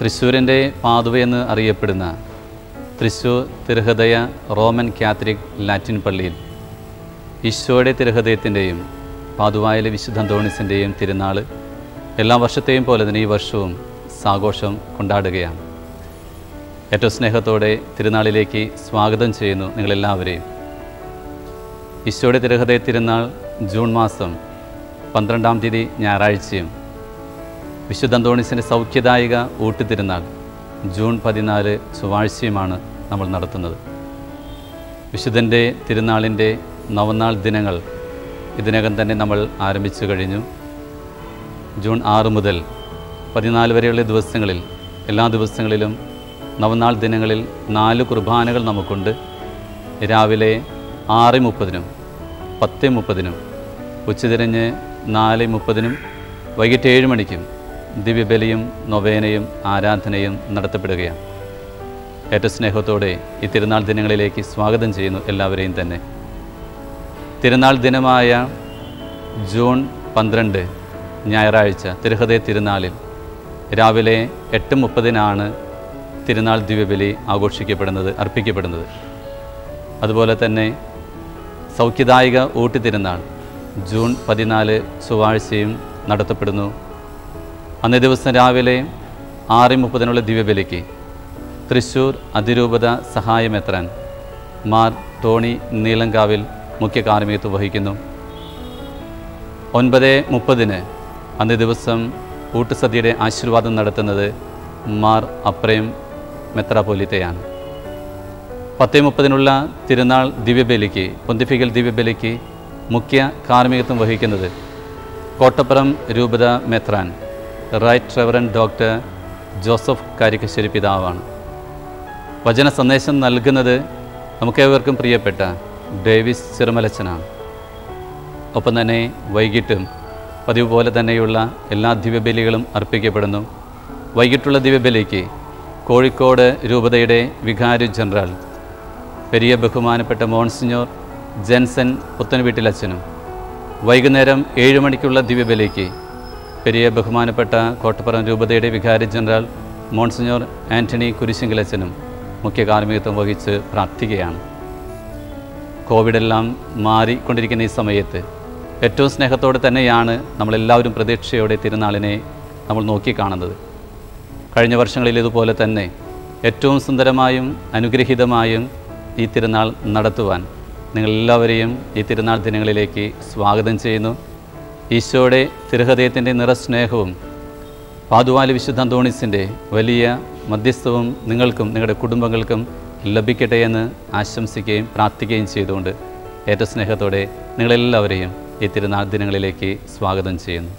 തൃശ്ശൂരിന്റെ പാതുവയെന്ന് അറിയപ്പെടുന്ന തൃശ്ശൂർ തിരുഹൃദയ റോമൻ കാത്തലിക് ലാറ്റിൻ പള്ളിയിൽ ഈശോയുടെ തിരുഹൃദയത്തിന്റെയും പാതുവായിലെ വിശുദ്ധ അന്തോണിസിന്റെയും തിരുനാൾ എല്ലാ വർഷത്തെയും പോലെ തന്നെ ഈ വർഷവും സാഘോഷം കൊണ്ടാടുകയാണ്. ഏറ്റവും സ്നേഹത്തോടെ തിരുനാളിലേക്ക് സ്വാഗതം ചെയ്യുന്നു നിങ്ങളെല്ലാവരെയും. ഈശോയുടെ തിരുഹൃദയ തിരുനാൾ ജൂൺ മാസം പന്ത്രണ്ടാം തീയതി ഞായറാഴ്ചയും വിശുദ്ധ അന്തോണിസിന്റെ സൗഖ്യദായിക ഊട്ടിത്തിരുന്നാൾ ജൂൺ പതിനാല് ചൊവ്വാഴ്ചയുമാണ് നമ്മൾ നടത്തുന്നത്. വിശുദ്ധന്റെ തിരുനാളിന്റെ നവനാൾ ദിനങ്ങൾ ഇതിനകം തന്നെ നമ്മൾ ആരംഭിച്ചു കഴിഞ്ഞു. ജൂൺ ആറ് മുതൽ പതിനാല് വരെയുള്ള ദിവസങ്ങളിൽ എല്ലാ ദിവസങ്ങളിലും നവനാൾ ദിനങ്ങളിൽ നാല് കുർബാനകൾ നമുക്കുണ്ട്. രാവിലെ ആറ് മുപ്പതിനും പത്ത് മുപ്പതിനും ഉച്ചതിരിഞ്ഞ് നാല് മുപ്പതിനും വൈകിട്ട് ഏഴ് മണിക്കും ദിവ്യബലിയും നൊവേനയും ആരാധനയും നടത്തപ്പെടുകയാണ്. ഏറ്റ സ്നേഹത്തോടെ ഈ തിരുനാൾ ദിനങ്ങളിലേക്ക് സ്വാഗതം ചെയ്യുന്നു എല്ലാവരെയും തന്നെ. തിരുനാൾ ദിനമായ ജൂൺ പന്ത്രണ്ട് ഞായറാഴ്ച തിരുഹൃദയ തിരുനാളിൽ രാവിലെ എട്ട് മുപ്പതിനാണ് തിരുനാൾ ദിവ്യബലി ആഘോഷിക്കപ്പെടുന്നത് അർപ്പിക്കപ്പെടുന്നത്. അതുപോലെ തന്നെ സൗഖ്യദായിക ഊട്ടി തിരുനാൾ ജൂൺ പതിനാല് ചൊവ്വാഴ്ചയും നടത്തപ്പെടുന്നു. അന്നേ ദിവസം രാവിലെ ആറ് മുപ്പതിനുള്ള ദിവ്യബലിക്ക് തൃശ്ശൂർ അതിരൂപത സഹായമെത്രാൻ മാർ ടോണി നീലങ്കാവിൽ മുഖ്യ കാർമ്മികത്വം വഹിക്കുന്നു. ഒൻപത് മുപ്പതിന് അന്നേ ദിവസം കൂട്ടുസദ്യയുടെ ആശീർവാദം നടത്തുന്നത് മാർ അപ്രേം മെത്രാപോലിത്തയാണ് പത്തേ മുപ്പതിനുള്ള തിരുനാൾ ദിവ്യബലിക്ക് പൊന്തിഫിക്കൽ ദിവ്യബലിക്ക് മുഖ്യ കാർമ്മികത്വം വഹിക്കുന്നത് കോട്ടപ്പുറം രൂപത മെത്രാൻ right reverend doctor Joseph Karikkassery പിതാവാണ്. വചന സന്ദേശം നൽകുന്നത് നമുക്കേവർക്കും പ്രിയപ്പെട്ട ഡേവിസ് ചെറുമലച്ചനാണ്. ഒപ്പം തന്നെ വൈകിട്ടും പതിവ് പോലെ തന്നെയുള്ള എല്ലാ ദിവ്യബലികളും അർപ്പിക്കപ്പെടുന്നു. വൈകിട്ടുള്ള ദിവ്യബലിക്ക് കോഴിക്കോട് രൂപതയുടെ വികാരി ജനറൽ പെരിയ ബഹുമാനപ്പെട്ട മോൺസിഞ്ഞോർ ജെൻസൻ പുത്തൻവീട്ടിലച്ഛനും വൈകുന്നേരം ഏഴ് മണിക്കുള്ള ദിവ്യബലിക്ക് പെരിയ ബഹുമാനപ്പെട്ട കോട്ടപ്പുറം രൂപതയുടെ വികാരി ജനറൽ മോൺസിഞ്ഞോർ ആന്റണി കുരിശിങ്കലച്ചനും മുഖ്യ കാർമ്മികത്വം വഹിച്ച് പ്രാർത്ഥിക്കുകയാണ്. കോവിഡെല്ലാം മാറിക്കൊണ്ടിരിക്കുന്ന ഈ സമയത്ത് ഏറ്റവും സ്നേഹത്തോടെ തന്നെയാണ് നമ്മളെല്ലാവരും പ്രതീക്ഷയോടെ തിരുനാളിനെ നമ്മൾ നോക്കിക്കാണുന്നത്. കഴിഞ്ഞ വർഷങ്ങളിൽ ഇതുപോലെ തന്നെ ഏറ്റവും സുന്ദരമായും അനുഗ്രഹീതമായും ഈ തിരുനാൾ നടത്തുവാൻ നിങ്ങളെല്ലാവരെയും ഈ തിരുനാൾ ദിനങ്ങളിലേക്ക് സ്വാഗതം ചെയ്യുന്നു. ഈശോയുടെ തിരുഹൃദയത്തിന്റെ നിറസ്നേഹവും പാതുവാലി വിശുദ്ധ അന്തോണിസിന്റെ വലിയ മധ്യസ്ഥവും നിങ്ങൾക്കും നിങ്ങളുടെ കുടുംബങ്ങൾക്കും ലഭിക്കട്ടെ എന്ന് ആശംസിക്കുകയും പ്രാർത്ഥിക്കുകയും ചെയ്തുകൊണ്ട് ഏറ്റവും സ്നേഹത്തോടെ നിങ്ങളെല്ലാവരെയും ഈ തിരുനാൾ ദിനങ്ങളിലേക്ക് സ്വാഗതം ചെയ്യുന്നു.